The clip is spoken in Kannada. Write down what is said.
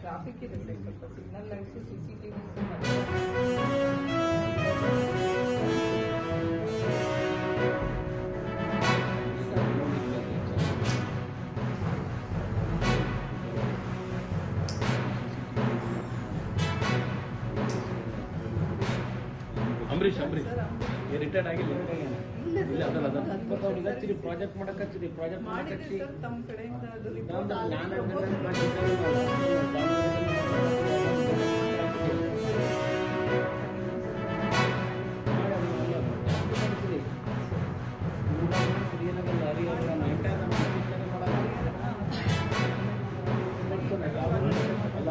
ट्राफिक की रिफ्लेक्ट सिग्नल लाइट से सीसी ಅಂಬರೀಷ್ ಅಂಬರೀಶ್ ರಿಟೈರ್ಡ್ ಆಗಿಲ್ಲ ಇಲ್ಲ ಅದಲ್ಲ ಹಚ್ಚಿರಿ ಪ್ರಾಜೆಕ್ಟ್ ಮಾಡಕ್ಕೆ ಹಚ್ಚಿರಿ ಪ್ರಾಜೆಕ್ಟ್ ಮಾಡಕ್ಕೆ ನಾನು ನಾನು